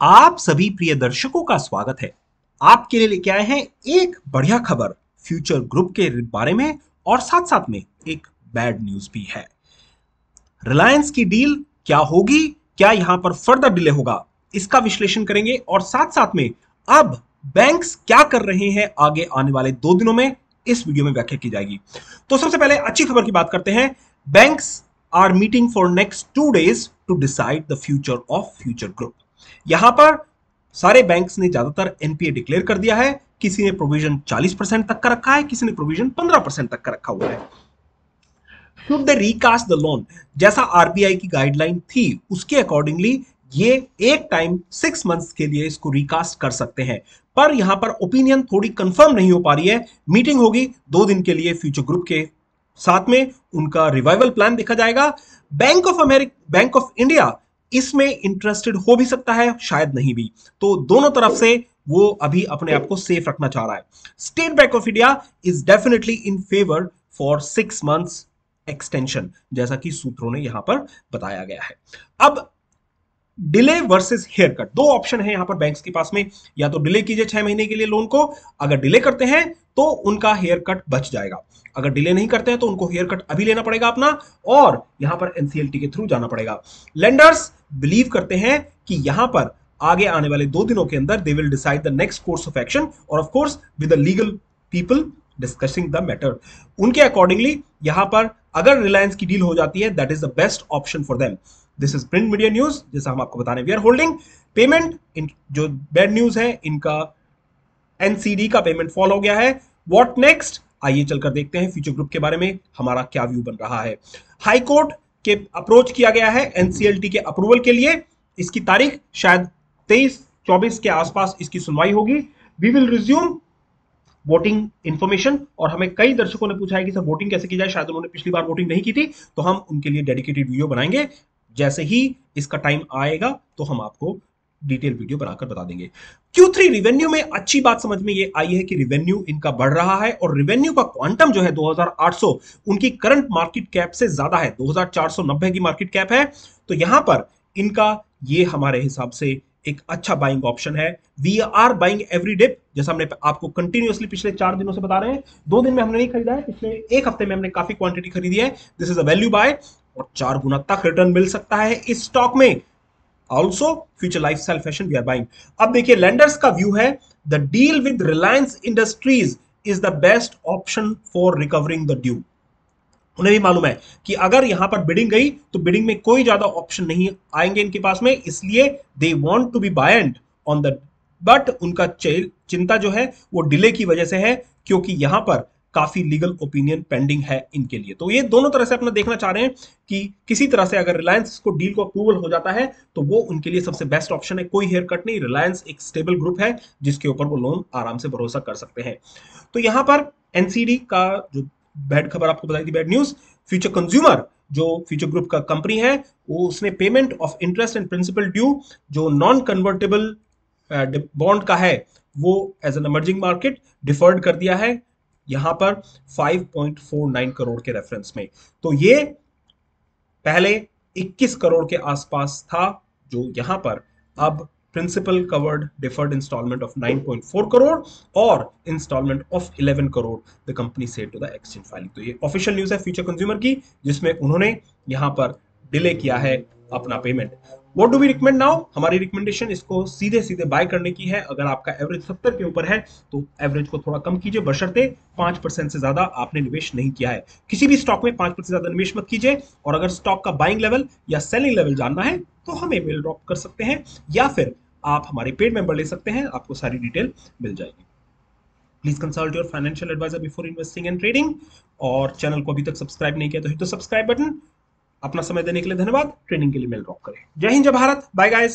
आप सभी प्रिय दर्शकों का स्वागत है। आपके लिए लेके आए हैं एक बढ़िया खबर। फ्यूचर ग्रुप के बारे में और साथ साथ में एक बैड न्यूज़ भी है। रिलायंस की डील क्या होगी? क्या यहाँ पर फर्दर डिले होगा? इसका विश्लेषण करेंगे और साथ साथ में अब बैंक्स क्या कर रहे हैं आगे आने वाले दो दिनों में इस वीडियो में व्याख्या की जाएगी। तो सबसे पहले अच्छी खबर की बात करते हैं। Banks are meeting for next two days to decide the future of Future Group यहाँ पर सारे बैंक्स ने ज़्यादातर एनपीए डिक्लेयर कर दिया है, किसी ने प्रोविज़न 40 परसेंट तक का रखा है, किसी ने प्रोविज़न 15 परसेंट तक का रखा हुआ है। शुड रिकास्ट द लोन जैसा आरबीआई की गाइडलाइन थी, उसके अकॉर्डिंगली ये एक टाइम सिक्स मंथ्स के लिए इसको रिकास्ट कर सकते हैं। पर यहाँ पर ओपिनियन थोड़ी कंफर्म नहीं हो पा रही है। मीटिंग होगी दो दिन के लिए फ्यूचर ग्रुप के साथ में, उनका रिवाइवल प्लान देखा जाएगा। Bank of America Bank of India इसमें इंटरेस्टेड हो भी सकता है, शायद नहीं भी। तो दोनों तरफ़ से वो अभी अपने आप को सेफ़ रखना चाह रहा है। State Bank of India is definitely in favour for six months extension जैसा कि सूत्रों ने यहाँ पर बताया गया है। अब डिले वर्सेस हेयर कट दो ऑप्शन है यहाँ पर बैंक्स के पास में। या तो डिले कीजिए छह महीने के लिए लोन को, अगर डिले करते हैं तो उनका हेयर कट बच जाएगा। अगर डिले नहीं करते हैं तो उनको हेयर कट अभी लेना पड़ेगा अपना, और यहाँ पर एनसीएलटी के थ्रू जाना पड़ेगा। लेंडर्स बिलीव करते हैं कि यहाँ पर आगे आने वाले दो दिनों के अंदर they will decide the next course of action और of course with the legal people discussing the matter उनके अकॉर्डिंगली यहाँ पर अगर रिलायंस की डील हो जाती है that is the best option for them this is print media news जैसा हम आपको बता रहे हैं we are holding payment in जो बैड न्यूज़ है, इनका एनसीडी का पेमेंट फॉल हो गया है. वॉट नेक्स्ट आइए चलकर देखते हैं फ्यूचर ग्रुप के बारे में, हमारा क्या व्यू बन रहा है. हाई कोर्ट के अप्रोच किया गया है एनसीएलटी के अप्रूवल के लिए। इसकी तारीख शायद तेईस चौबीस के आसपास इसकी सुनवाई होगी। We will resume voting information और हमें कई दर्शकों ने पूछा है कि सर वोटिंग कैसे की जाए? शायद उन्होंने पिछली बार वोटिंग नहीं की थी तो हम उनके लिए डेडिकेटेड वीडियो बनाएँगे। जैसे ही इसका टाइम आएगा तो हम आपको डिटेल वीडियो बनाकर बता देंगे। Q3 रिवेन्यू में अच्छी बात समझ में ये आई है कि रिवेन्यू इनका बढ़ रहा है और रिवेन्यू का क्वांटम जो है 2800 उनकी करंट मार्केट कैप से ज़्यादा है। 2490 की मार्केट कैप है। तो यहाँ पर इनका ये हमारे हिसाब से एक अच्छा बाइंग ऑप्शन है। We are buying every dip जैसा हमने आपको कंटिन्यूअसली पिछले चार दिनों से बता रहे हैं। दो दिन में हमने नहीं खरीदा है, पिछले एक हफ़्ते में हमने काफ़ी क्वांटिटी खरीदी है। This is a value buy और चार गुना तक रिटर्न मिल सकता है इस स्टॉक में। Also Future Lifestyle Fashion we are buying अब देखिए लैंडर्स का व्यू है the deal with Reliance Industries is the best option for recovering the due उन्हें भी मालूम है कि अगर यहाँ पर बिडिंग गई तो बिडिंग में कोई ज़्यादा ऑप्शन नहीं आएँगे इनके पास में, इसलिए they want to be bind on the but उनका चिंता जो है, वो डिले की वजह से है, क्योंकि यहाँ पर काफ़ी लीगल ओपिनियन पेंडिंग है इनके लिए। तो ये दोनों तरह से अपना देखना चाह रहे हैं कि किसी तरह से अगर रिलायंस को डील को अप्रूवल हो जाता है तो वो उनके लिए सबसे बेस्ट ऑप्शन है। कोई हेयर कट नहीं रिलायंस एक स्टेबल ग्रुप है, जिसके ऊपर वो लोन आराम से भरोसा कर सकते हैं। तो यहाँ पर एनसीडी का जो बैड खबर आपको बताई थी बैड न्यूज़ फ्यूचर कंज्यूमर जो फ्यूचर ग्रुप का कंपनी है, वो उसने payment of interest and principal due जो नॉन कन्वर्टेबल बॉन्ड का है, वो as an emerging market deferred कर दिया है। यहाँ पर 5.49 करोड़ के रेफरेंस में। तो ये पहले 21 करोड़ के आसपास था, जो यहाँ पर अब principal covered deferred instalment of 9.4 crore और instalment of 11 crore the company said to the exchange filing तो ये ऑफिशियल न्यूज़ है फ्यूचर कंज्यूमर की, जिसमें उन्होंने यहाँ पर डिले किया है अपना payment what do we recommend now हमारी रिकमेंडेशन इसको सीधे सीधे बाय करने की है। अगर आपका एवरेज सत्तर के ऊपर है तो एवरेज को थोड़ा कम कीजिए। बशर्ते पाँच परसेंट से ज़्यादा आपने निवेश नहीं किया है। किसी भी स्टॉक में पाँच परसेंट ज़्यादा निवेश मत कीजिए। और अगर स्टॉक का बाइंग लेवल या सेलिंग लेवल जानना है तो हमें मेल ड्रॉप कर सकते हैं, या फिर आप हमारे पेड मेंबर ले सकते हैं। आपको सारी डिटेल मिल जाएगी। Please consult your financial adviser before investing and trading और चैनल को अभी तक सब्सक्राइब नहीं किया तो हिट द सब्सक्राइब बटन अपना समय देने के लिए धन्यवाद। ट्रेनिंग के लिए मेल ड्रॉप करें। जय हिंद, जय भारत। Bye guys